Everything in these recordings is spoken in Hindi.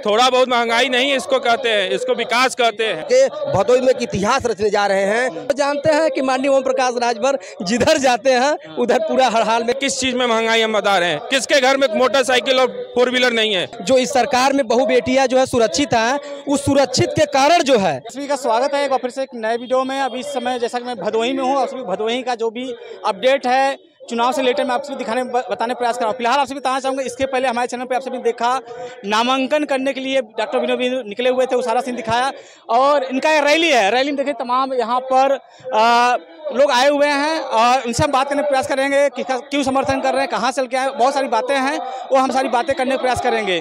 थोड़ा बहुत महँगाई नहीं इसको कहते हैं इसको विकास कहते हैं। के भदोई में एक इतिहास रचने जा रहे हैं। तो जानते हैं कि माननीय ओम प्रकाश राजभर जिधर जाते हैं उधर पूरा हर हाल में किस चीज़ में महँगाई हम बता रहे हैं? किसके घर में मोटरसाइकिल और फोर व्हीलर नहीं है? जो इस सरकार में बहु बेटिया जो है सुरक्षित है उस सुरक्षित के कारण जो है। सभी का स्वागत है एक बार फिर से एक नए वीडियो में। अभी इस समय जैसा कि मैं भदोही में हूँ और सभी भदोही का जो भी अपडेट है चुनाव से रिलेटेड मैं आप सभी दिखाने बताने प्रयास कर रहा हूँ। फ़िलहाल आपसे बताना चाहूँगा इसके पहले हमारे चैनल पर आप सभी देखा नामांकन करने के लिए डॉक्टर विनोद निकले हुए थे वो सारा सीन दिखाया। और इनका रैली है रैली में देखिए तमाम यहाँ पर आ, लोग आए हुए हैं और उनसे हम बात करने का प्रयास करेंगे क्यों समर्थन कर रहे हैं कहाँ चल के आए बहुत सारी बातें हैं वो हम सारी बातें करने का प्रयास करेंगे।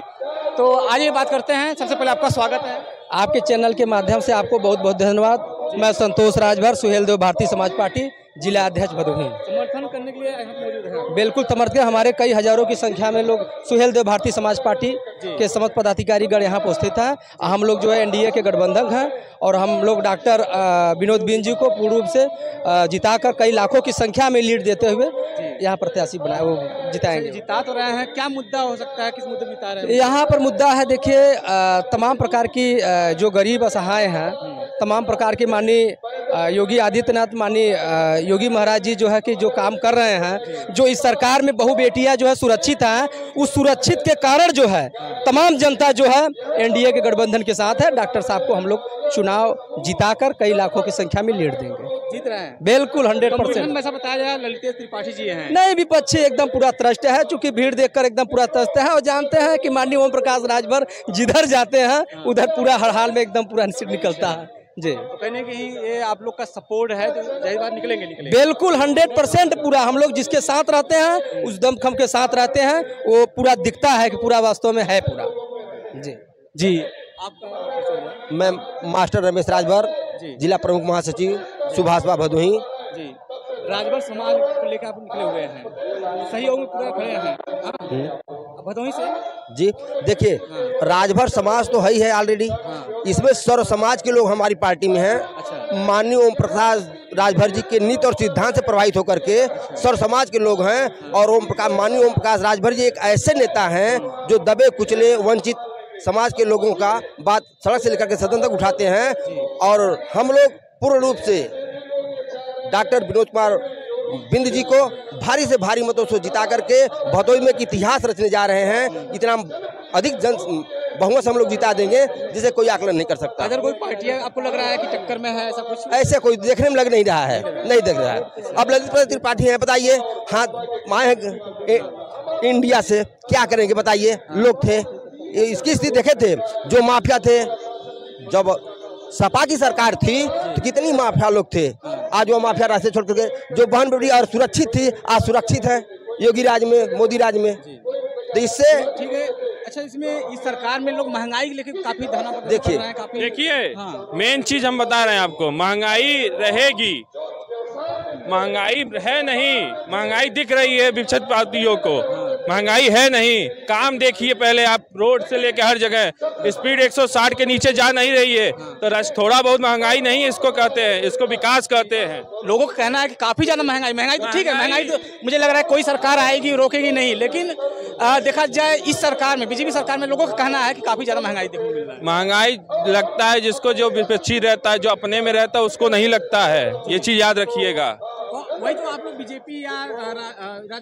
तो आइए बात करते हैं सबसे पहले आपका स्वागत है। आपके चैनल के माध्यम से आपको बहुत बहुत धन्यवाद। मैं संतोष राजभर सुहेल देव भारतीय समाज पार्टी जिला अध्यक्ष भदोही समर्थन करने के लिए मौजूद हैं? बिल्कुल समर्थन हमारे कई हज़ारों की संख्या में लोग सुहेल देव भारतीय समाज पार्टी के समस्त पदाधिकारी गण यहाँ उपस्थित हैं। हम लोग जो है एनडीए के गठबंधन हैं और हम लोग डॉक्टर विनोद बिन जी को पूर्ण रूप से जिताकर कई लाखों की संख्या में लीड देते हुए यहाँ प्रत्याशी बनाए वो जिताएँगे। जिता तो रहे हैं। क्या मुद्दा हो सकता है? किस मुद्दे पर जिता रहे हैं? यहाँ पर मुद्दा है देखिए तमाम प्रकार की जो गरीब असहाय हैं तमाम प्रकार की माननीय योगी आदित्यनाथ माननीय योगी महाराज जी जो है कि जो काम कर रहे हैं जो इस सरकार में बहु बेटियाँ जो है सुरक्षित हैं उस सुरक्षित के कारण जो है तमाम जनता जो है एनडीए के गठबंधन के साथ है। डॉक्टर साहब को हम लोग चुनाव जिताकर कई लाखों की संख्या में लीड देंगे। जीत रहे हैं? बिल्कुल हंड्रेड परसेंट में ऐसा बताया जाए ललितेश त्रिपाठी जी हैं। नहीं विपक्षी एकदम पूरा त्रस्ट है चूँकि भीड़ देखकर एकदम पूरा त्रस्त है और जानते हैं कि माननीय ओम प्रकाश राजभर जिधर जाते हैं उधर पूरा हर हाल में एकदम पूरा निकलता है। जी। तो कहने की ये आप लोग का सपोर्ट है तो ज़ाहिर बात निकलेंगे निकलेंगे। बिल्कुल हंड्रेड परसेंट पूरा हम लोग जिसके साथ रहते हैं उस दमखम के साथ रहते हैं वो पूरा दिखता है कि पूरा वास्तव में है पूरा। जी। जी। आपका मैं मास्टर रमेश राजभर जिला प्रमुख महासचिव सुभाषबा भदोही जी। राजभर समाज को लेकर आप निकले हुए हैं। सहयोग में पूरा खड़े हैं। हाँ? भदोही से जी देखिए राजभर समाज तो है ही है ऑलरेडी हाँ। इसमें सर्व समाज के लोग हमारी पार्टी में हैं। अच्छा। माननीय ओम प्रकाश राजभर जी के नीति और सिद्धांत से प्रभावित होकर के सर्व समाज के लोग हैं और ओम प्रकाश माननीय ओम प्रकाश राजभर जी एक ऐसे नेता हैं जो दबे कुचले वंचित समाज के लोगों का बात सड़क से लेकर के सदन तक उठाते हैं। और हम लोग पूर्ण रूप से डॉक्टर विनोद कुमार बिंद जी को भारी से भारी मतों से जिता करके भदोई में एक इतिहास रचने जा रहे हैं। इतना अधिक जन बहुमत हम लोग जिता देंगे जिसे कोई आकलन नहीं कर सकता। अगर कोई पार्टी आपको लग रहा है कि टक्कर में है ऐसा कुछ? ऐसे कोई देखने में लग नहीं रहा है नहीं दिख रहा है। अब ललित प्रसाद त्रिपाठी हैं बताइए। हाथ माए इंडिया से क्या करेंगे बताइए। लोग थे इसकी स्थिति देखे थे जो माफिया थे जब सपा की सरकार थी तो कितनी माफिया लोग थे। आज वो माफिया रास्ते छोड़ करके जो बहन बेटी और सुरक्षित थी आज सुरक्षित है योगी राज में मोदी राज में। तो इससे ठीक है। अच्छा इसमें इस सरकार में लोग महँगाई को लेकर काफ़ी धरना देखिए, देखिए हाँ। मेन चीज़ हम बता रहे हैं आपको महँगाई रहेगी। महँगाई है नहीं महँगाई दिख रही है विपक्षित पार्टियों को। महँगाई है नहीं। काम देखिए पहले आप रोड से लेके हर जगह। स्पीड 160 के नीचे जा नहीं रही है। तो रस थोड़ा बहुत महँगाई नहीं इसको कहते हैं इसको विकास कहते हैं। लोगों का कहना है कि काफ़ी ज़्यादा महँगाई महँगाई तो ठीक है महँगाई तो मुझे लग रहा है कोई सरकार आएगी रोकेगी नहीं लेकिन आ, देखा जाए इस सरकार में बीजेपी सरकार में लोगों का कहना है कि काफ़ी ज़्यादा महँगाई देखने मिल रहा है। महँगाई लगता है जिसको जो विपक्षी रहता है जो अपने में रहता है उसको नहीं लगता है। ये चीज़ याद रखिएगा। वही तो आप लोग बीजेपी या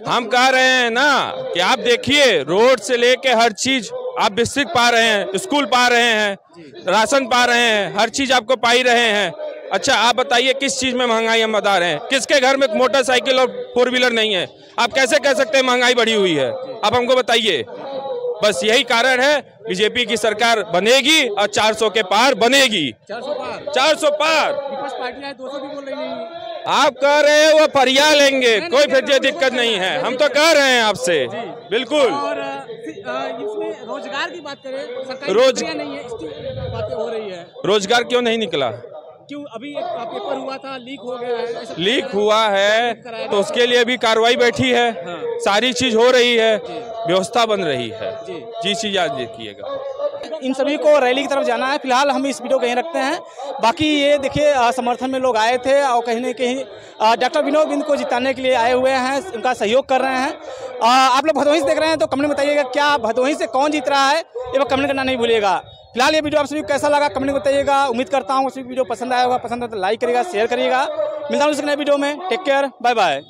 हम कह रहे हैं ना कि आप देखिए रोड से लेके हर चीज़ आप विस्तृत पा रहे हैं स्कूल पा रहे हैं राशन पा रहे हैं हर चीज़ आपको पा ही रहे हैं। अच्छा आप बताइए किस चीज़ में महँगाई हम बता रहे हैं? किसके घर में मोटरसाइकिल और फोर व्हीलर नहीं है? आप कैसे कह सकते हैं महँगाई बढ़ी हुई है? आप हमको बताइए। बस यही कारण है बीजेपी की सरकार बनेगी और 400 के पार बनेगी। चार सौ पार। 400 पार। विपक्ष पार्टियाँ दो सौ भी बोल रही नहीं आप कह रहे हैं वो परिया लेंगे कोई फिर दिक्कत नहीं है। हम तो कह रहे हैं आपसे। बिल्कुल। और इसमें रोज़गार की बात करें रोज- नहीं है बातें हो रही है। रोज़गार क्यों नहीं निकला? क्यों अभी एक पेपर हुआ था लीक हो गया है लीक हुआ है तो उसके लिए भी कार्रवाई बैठी है। सारी चीज़ हो रही है व्यवस्था बन रही है। जी। चीज़ याद रखिएगा इन सभी को रैली की तरफ़ जाना है। फ़िलहाल हम इस वीडियो को यहीं रखते हैं। बाकी ये देखिए समर्थन में लोग आए थे और कहीं ना कहीं डॉक्टर विनोद बिंद को जिताने के लिए आए हुए हैं उनका सहयोग कर रहे हैं। आप लोग भदोही से देख रहे हैं तो कमेंट बताइएगा क्या भदोही से कौन जीत रहा है, ये कमेंट करना नहीं भूलिएगा। फ़िलहाल ये वीडियो आप सभी को कैसा लगा कमेंट बताइएगा। उम्मीद करता हूँ सभी वीडियो पसंद आया होगा। पसंद है तो लाइक करिएगा, शेयर करिएगा। मिलता हूँ इस नए वीडियो में। Take care bye bye